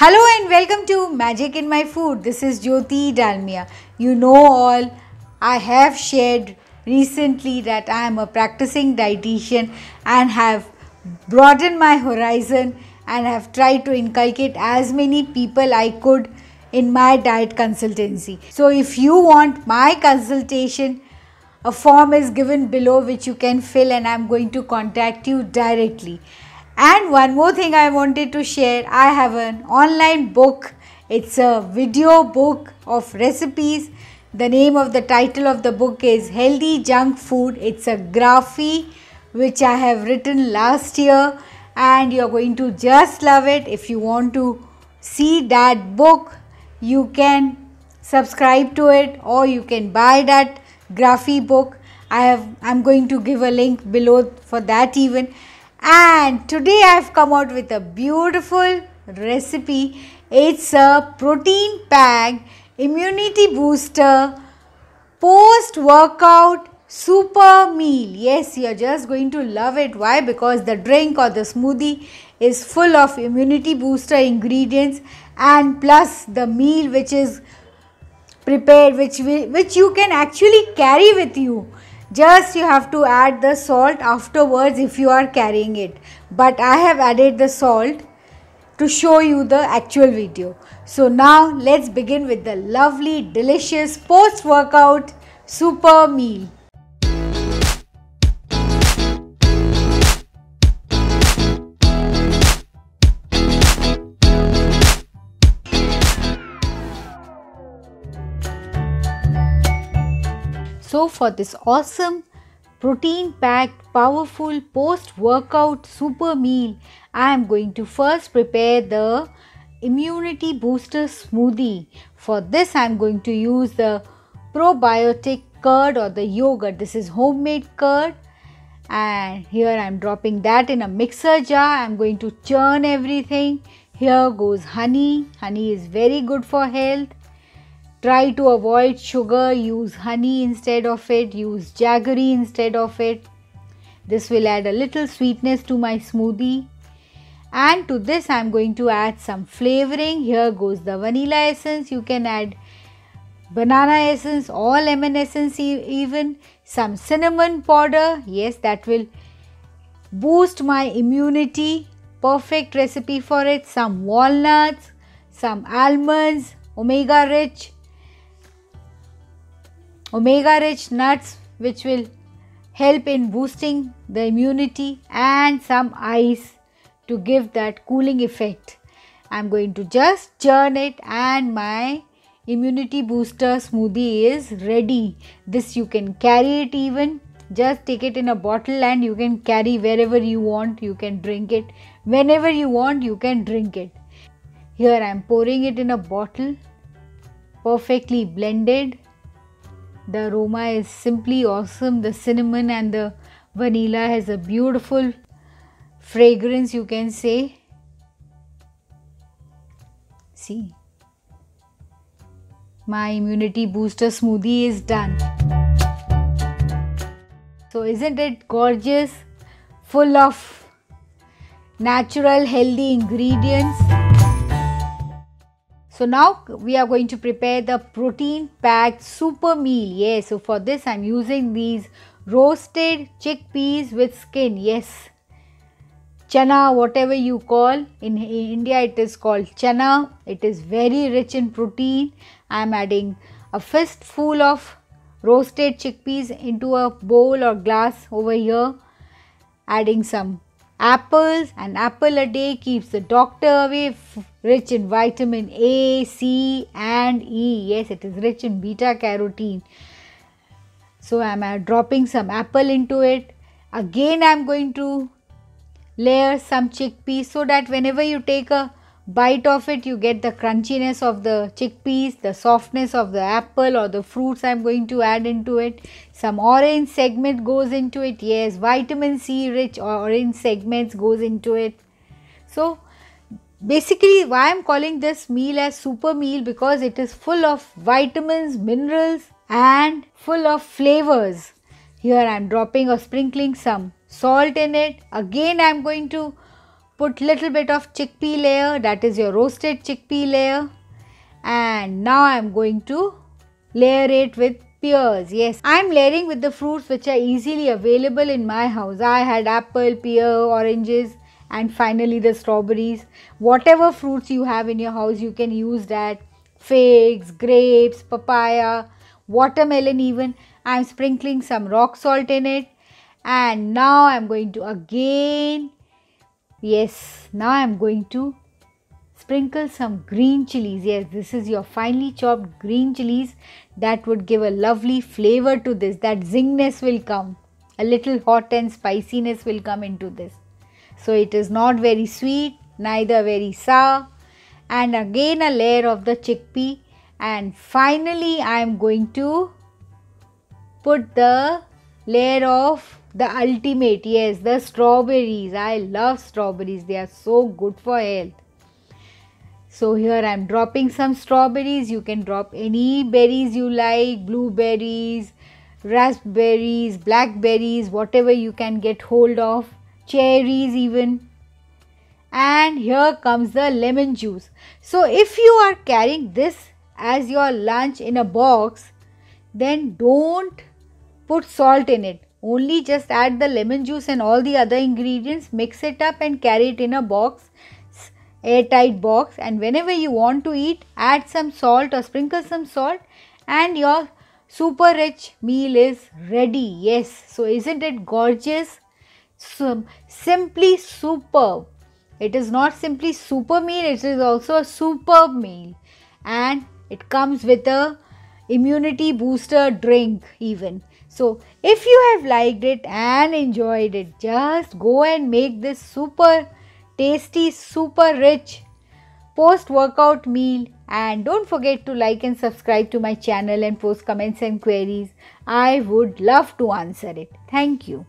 Hello and welcome to Magic in My Food. This is Jyoti Dalmia. You know all, I have shared recently that I am a practicing dietitian and have broadened my horizon and have tried to inculcate as many people I could in my diet consultancy. So if you want my consultation, a form is given below which you can fill and I'm going to contact you directly. And one more thing I wanted to share I have an online book. It's a video book of recipes. The name of the title of the book is Healthy Junk Food. It's a graphy which I have written last year and you're going to just love it. If you want to see that book, you can subscribe to it or you can buy that graphy book. I have I'm going to give a link below for that even and today I have come out with a beautiful recipe. It's a protein packed immunity booster post workout super meal. Yes, you're just going to love it. Why? Because the drink or the smoothie is full of immunity booster ingredients and plus the meal which is prepared which which you can actually carry with you just you have to add the salt afterwards if you are carrying it but I have added the salt to show you the actual video. So now let's begin with the lovely delicious post workout super meal. So for this awesome protein packed powerful post workout super meal I am going to first prepare the immunity booster smoothie. For this I am going to use the probiotic curd or the yogurt. This is homemade curd and here I am dropping that in a mixer jar. I am going to churn everything. Here goes honey. Honey is very good for health Try to avoid sugar, use honey instead of it, use jaggery instead of it. This will add a little sweetness to my smoothie. And to this, I am going to add some flavoring. Here goes the vanilla essence. You can add banana essence or lemon essence, even some cinnamon powder. Yes, that will boost my immunity. Perfect recipe for it. Some walnuts, some almonds, omega rich omega rich nuts which will help in boosting the immunity and some ice to give that cooling effect. I am going to just churn it and my immunity booster smoothie is ready. This you can carry it even. Just take it in a bottle and you can carry wherever you want. You can drink it. Whenever you want you can drink it. Here i am pouring it in a bottle. Perfectly blended the aroma is simply awesome. The cinnamon and the vanilla has a beautiful fragrance, you can say. See, my immunity booster smoothie is done. So, isn't it gorgeous? Full of natural, healthy ingredients. So now we are going to prepare the protein packed super meal. Yes, so for this I am using these roasted chickpeas with skin. Yes, chana whatever you call in, India it is called chana. It is very rich in protein. I am adding a fistful of roasted chickpeas into a bowl or glass over here. Adding some apples. An apple a day keeps the doctor away rich in vitamin A, C, and E. Yes, it is rich in beta carotene. So, I am uh, dropping some apple into it. Again, I am going to layer some chickpeas so that whenever you take a bite of it, you get the crunchiness of the chickpeas, the softness of the apple or the fruits I am going to add into it. Some orange segment goes into it. Yes, vitamin C rich orange segments goes into it. So, basically why i'm calling this meal as super meal because it is full of vitamins minerals and full of flavors here i'm dropping or sprinkling some salt in it again i'm going to put little bit of chickpea layer that is your roasted chickpea layer. And now I'm going to layer it with pears. Yes I'm layering with the fruits which are easily available in my house. I had apple pear oranges and finally the strawberries. Whatever fruits you have in your house you can use that. Figs grapes papaya watermelon even. I'm sprinkling some rock salt in it. And now i'm going to again yes now i'm going to sprinkle some green chilies yes this is your finely chopped green chilies that would give a lovely flavor to this that zingness will come a little hot and spiciness will come into this so it is not very sweet, neither very sour. And again a layer of the chickpea. And finally I am going to put the layer of the ultimate, yes, the strawberries. I love strawberries. They are so good for health. So here I am dropping some strawberries. You can drop any berries you like, blueberries, raspberries, blackberries, whatever you can get hold of cherries even and here comes the lemon juice so if you are carrying this as your lunch in a box then don't put salt in it only just add the lemon juice and all the other ingredients mix it up and carry it in a box airtight box and whenever you want to eat add some salt or sprinkle some salt and your super rich meal is ready yes so isn't it gorgeous simply superb. It is not simply super meal, it is also a superb meal. And it comes with a immunity booster drink even. So if you have liked it and enjoyed it, just go and make this super tasty, super rich post workout meal and don't forget to like and subscribe to my channel and post comments and queries. I would love to answer it. Thank you.